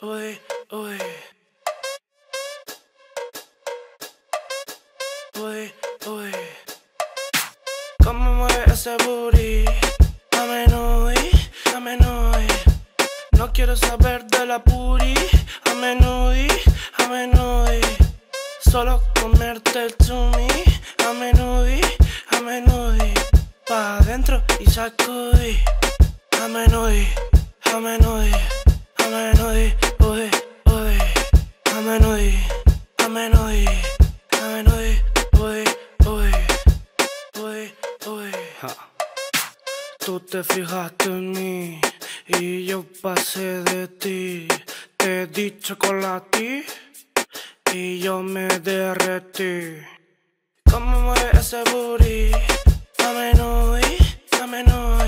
uy, uy. Uy, uy. ¿Cómo mueve ese booty? A menudo, a menudo. No quiero saber de la puri. A menudo, a menudo. Solo comerte el chumi. A menudo, a menudo. Pa' adentro y sacudí. A menudo, a menudo. A menudo, a menudo. A menudo, uy, uy. Uy, uy. Tú te fijaste en mí y yo pasé de ti. Te di chocolate y yo me derretí. ¿Cómo mueve ese booty? A menudo, a menudo.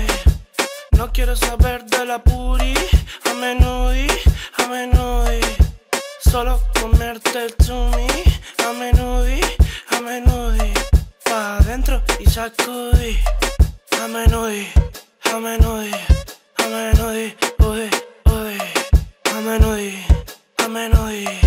No quiero saber de la puri. Solo comerte el chumi. A menudo, a menudo. Pa' adentro y sacudí. A menudo, a menudo. A menudo, uy, uy. A menudo, a menudo.